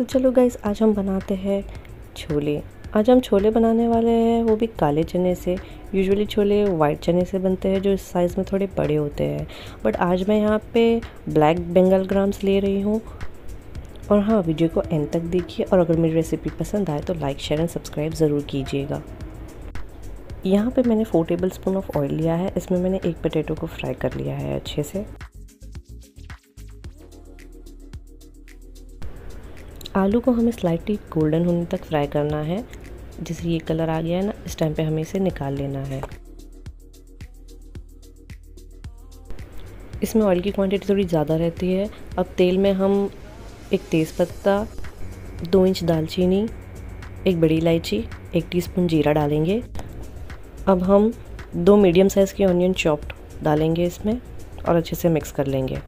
तो चलो गाइस आज हम बनाते हैं छोले। आज हम छोले बनाने वाले हैं, वो भी काले चने से। यूजुअली छोले वाइट चने से बनते हैं, जो इस साइज़ में थोड़े बड़े होते हैं। बट आज मैं यहाँ पे ब्लैक बंगाल ग्राम्स ले रही हूँ। और हाँ वीडियो को एंड तक देखिए। और अगर मेरी रेसिपी पसंद आए तो लाइक शेयर एंड सब्सक्राइब ज़रूर कीजिएगा। यहाँ पे मैंने four table spoon of oil लिया है। इसमें मैंने एक पोटैटो को फ्राई कर लिया है अच्छे से। आलू को हमें स्लाइटली गोल्डन होने तक फ्राई करना है। जिससे ये कलर आ गया है ना, इस टाइम पे हमें इसे निकाल लेना है। इसमें ऑयल की क्वांटिटी थोड़ी ज़्यादा रहती है। अब तेल में हम एक तेज़पत्ता, दो इंच दालचीनी, एक बड़ी इलायची, एक टीस्पून जीरा डालेंगे। अब हम दो मीडियम साइज़ के ऑनियन चॉप्ड डालेंगे इसमें और अच्छे से मिक्स कर लेंगे।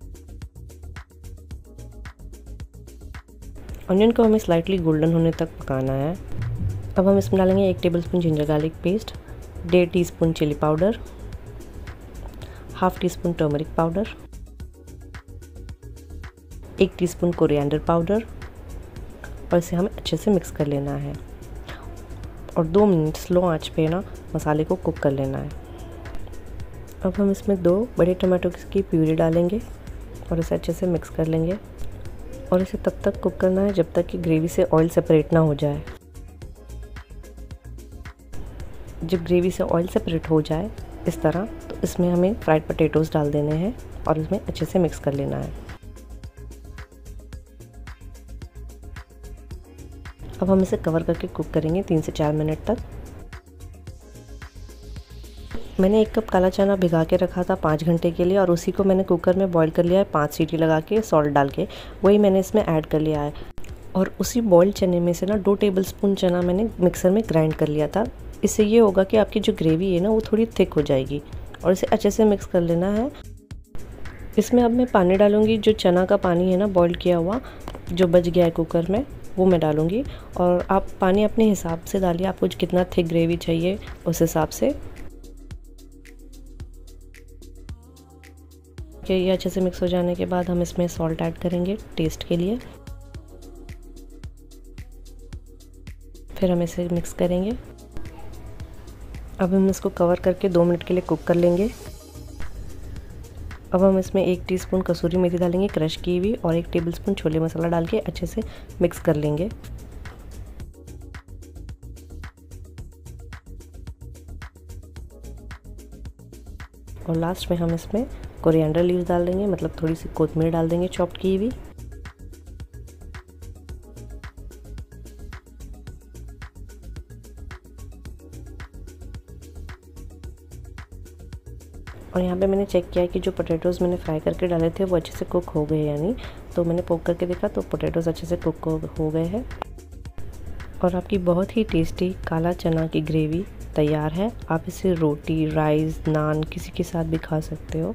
ऑनियन को हमें स्लाइटली गोल्डन होने तक पकाना है। अब हम इसमें डालेंगे एक table spoon ginger garlic paste डेढ़ tea spoon chilli powder half tea spoon turmeric powder एक टी स्पून कोरिएंडर पाउडर और इसे हमें अच्छे से मिक्स कर लेना है। और दो मिनट स्लो आँच पे ना मसाले को कुक कर लेना है। अब हम इसमें दो बड़े टमाटो की प्यूरी डालेंगे और इसे अच्छे से मिक्स कर लेंगे। और इसे तब तक कुक करना है जब तक कि ग्रेवी से ऑयल सेपरेट ना हो जाए। जब ग्रेवी से ऑयल सेपरेट हो जाए इस तरह तो इसमें हमें फ्राइड पोटैटोज़ डाल देने हैं और इसमें अच्छे से मिक्स कर लेना है। अब हम इसे कवर करके कुक करेंगे तीन से चार मिनट तक। मैंने एक कप काला चना भिगा के रखा था पाँच घंटे के लिए और उसी को मैंने कुकर में बॉईल कर लिया है, पाँच सीटी लगा के सॉल्ट डाल के। वही मैंने इसमें ऐड कर लिया है। और उसी बॉइल्ड चने में से ना दो टेबल स्पून चना मैंने मिक्सर में ग्राइंड कर लिया था। इससे ये होगा कि आपकी जो ग्रेवी है ना, वो थोड़ी थिक हो जाएगी और इसे अच्छे से मिक्स कर लेना है। इसमें अब मैं पानी डालूँगी, जो चना का पानी है ना बॉईल किया हुआ, जो बच गया है कुकर में, वो मैं डालूँगी। और आप पानी अपने हिसाब से डालिए, आपको कितना थिक ग्रेवी चाहिए उस हिसाब से। ये अच्छे से मिक्स हो जाने के बाद हम इसमें सॉल्ट ऐड करेंगे टेस्ट के लिए। फिर हम इसे मिक्स करेंगे। अब हम इसको कवर करके दो मिनट के लिए कुक कर लेंगे। अब हम इसमें एक टीस्पून कसूरी मेथी डालेंगे, क्रश की हुई, और एक टेबलस्पून छोले मसाला डाल के अच्छे से मिक्स कर लेंगे। और लास्ट में हम इसमें कोरिएंडर लीव्स डाल देंगे मतलब थोड़ी सी कोतमीर डाल देंगे चॉप्ड की हुई। और यहाँ पे मैंने चेक किया कि जो पोटैटोज़ मैंने फ्राई करके डाले थे, वो अच्छे से कुक हो गए यानी तो मैंने पोक करके देखा तो पोटैटोज़ अच्छे से कुक हो गए हैं। और आपकी बहुत ही टेस्टी काला चना की ग्रेवी तैयार है। आप इसे रोटी राइस नान किसी के साथ भी खा सकते हो।